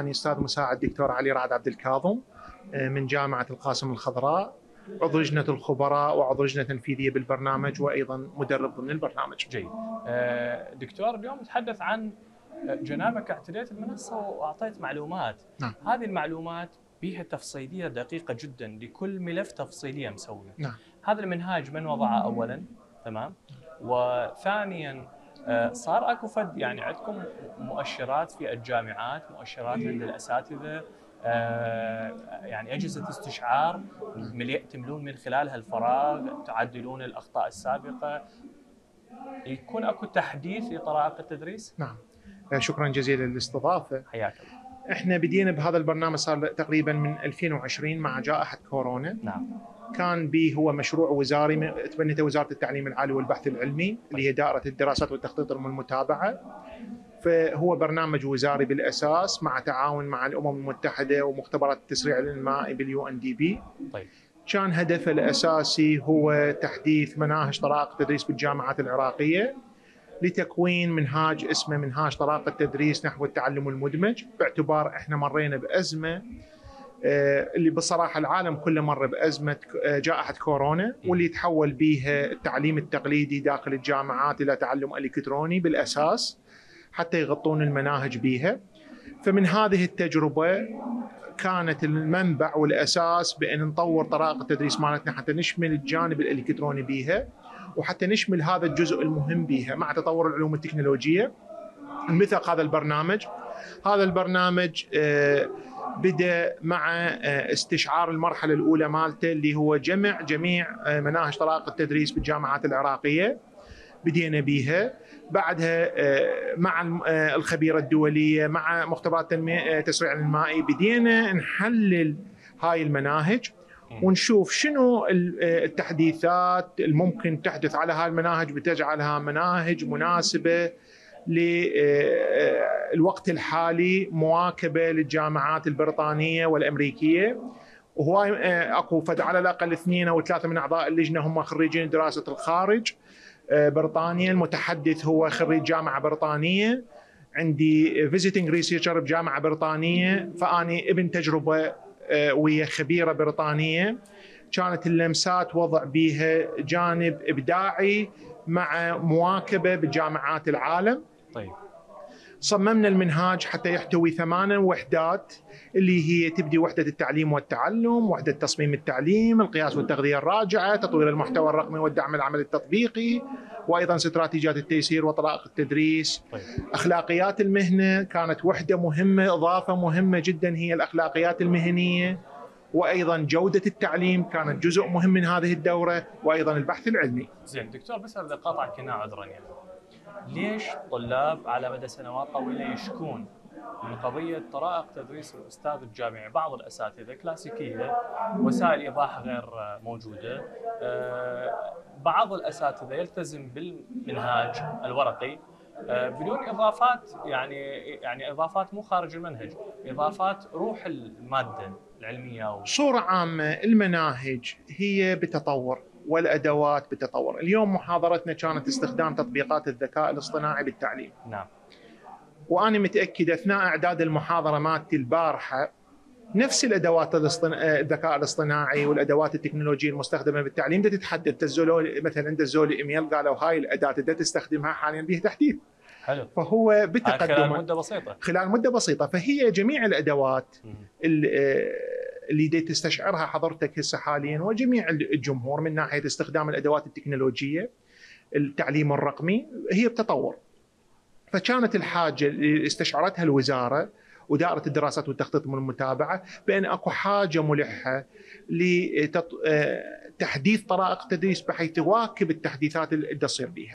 أنا أستاذ مساعد دكتور علي رعد عبد الكاظم آه، من جامعة القاسم الخضراء. عضو لجنة الخبراء وعضو لجنة تنفيذية بالبرنامج وأيضا مدرب ضمن البرنامج. جيد. آه، دكتور اليوم نتحدث عن آه، جنابك اعتديت المنصة وأعطيت معلومات. نعم. هذه المعلومات بها تفصيلية دقيقة جدا لكل ملف تفصيلية مسوية نعم. هذا المنهاج من وضعه أولا؟ تمام. وثانيا آه، صار اكو فد يعني عندكم مؤشرات في الجامعات مؤشرات عند الأساتذة آه، يعني أجهزة استشعار تملون من خلالها الفراغ تعدلون الأخطاء السابقة. يكون اكو تحديث لطرائق التدريس؟ نعم. آه، شكرا جزيلا للاستضافة. حياك الله. إحنا بدينا بهذا البرنامج صار تقريبا من 2020 مع جائحة كورونا. نعم. كان به هو مشروع وزاري تبنته وزارة التعليم العالي والبحث العلمي اللي هي دائرة الدراسات والتخطيط والمتابعة فهو برنامج وزاري بالأساس مع تعاون مع الأمم المتحدة ومختبرات التسريع الإنمائي باليو إن دي بي. طيب. كان هدفه الأساسي هو تحديث مناهج طرائق التدريس بالجامعات العراقية. لتكوين منهاج اسمه منهاج طرائق التدريس نحو التعلم المدمج. باعتبار إحنا مرينا بأزمة آه، اللي بصراحة العالم كله مر بأزمة آه، جائحة كورونا واللي تحول بها التعليم التقليدي داخل الجامعات إلى تعلم إلكتروني بالأساس حتى يغطون المناهج بها فمن هذه التجربة كانت المنبع والأساس بأن نطور طرائق التدريس مالتنا حتى نشمل الجانب الإلكتروني بها وحتى نشمل هذا الجزء المهم بها مع تطور العلوم التكنولوجية. نمثق هذا البرنامج هذا البرنامج آه، بدأ مع آه، استشعار المرحلة الأولى مالته اللي هو جمع جميع آه، مناهج طرائق التدريس بالجامعات العراقية. بدينا بيها. بعدها مع الخبيرة الدولية مع مختبرات تنمية آه، تسريع المائي بدينا نحلل هاي المناهج. ونشوف شنو آه، التحديثات الممكن تحدث على هاي المناهج بتجعلها مناهج مناسبة للوقت الحالي مواكبة للجامعات البريطانية والأمريكية. وهو آه، اكو فد على الأقل اثنين أو ثلاثة من أعضاء اللجنة هم خريجين دراسة الخارج آه، بريطانيا. المتحدث هو خريج جامعة بريطانية. عندي visiting researcher بجامعة بريطانية. فأني ابن تجربة آه، ويا خبيرة بريطانية. كانت اللمسات وضع بيها جانب إبداعي مع مواكبة بجامعات العالم. طيب. صممنا المنهاج حتى يحتوي ثمان وحدات اللي هي تبدي وحدة التعليم والتعلم وحدة تصميم التعليم القياس والتغذية الراجعة تطوير المحتوى الرقمي والدعم العملي التطبيقي. وأيضا استراتيجيات التيسير وطرائق التدريس. طيب. أخلاقيات المهنة كانت وحدة مهمة إضافة مهمة جدا هي الأخلاقيات المهنية. وأيضا جودة التعليم كانت جزء مهم من هذه الدورة وأيضا البحث العلمي. زين دكتور بس بدي اقاطعك هنا عذرا يعني. ليش طلاب على مدى سنوات طويلة يشكون من قضية طرائق تدريس الأستاذ الجامعي؟ بعض الأساتذة كلاسيكية وسائل إيضاح غير موجودة آه، بعض الأساتذة يلتزم بالمنهاج الورقي آه، بدون إضافات يعني يعني إضافات مو خارج المنهج إضافات روح المادة العلمية و... صورة عامة المناهج هي بتطور والأدوات بتطور، اليوم محاضرتنا كانت استخدام تطبيقات الذكاء الاصطناعي بالتعليم، نعم. وأنا متأكد أثناء أعداد المحاضرة مالتي البارحة نفس الأدوات الاصطنا... الذكاء الاصطناعي والأدوات التكنولوجية المستخدمة بالتعليم. تتحدث دزولوا مثلا دزوا لي إيميل قالوا هاي الأداة بدها تستخدمها حاليا بها تحديث حلو. فهو هاي خلال بتقدم مدة بسيطة. خلال مدة بسيطة. فهي جميع الأدوات آه، اللي دي تستشعرها حضرتك هسه حاليا وجميع الجمهور من ناحية استخدام الأدوات التكنولوجية التعليم الرقمي هي بتطور. فكانت الحاجة اللي استشعرتها الوزارة ودائرة الدراسات والتخطيط والمتابعه بأن أكو حاجة ملحة لتحديث طرائق التدريس بحيث تواكب التحديثات اللي تصير بها